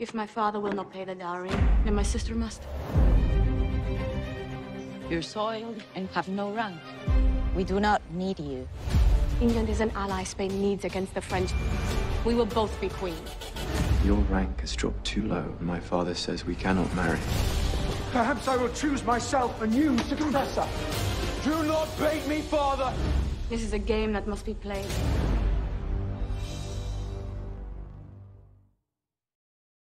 If my father will not pay the dowry, then my sister must. You're soiled and have no rank. We do not need you. England is an ally Spain needs against the French. We will both be queen. Your rank has dropped too low, my father says we cannot marry. Perhaps I will choose myself a new successor. Do not bait me, father! This is a game that must be played.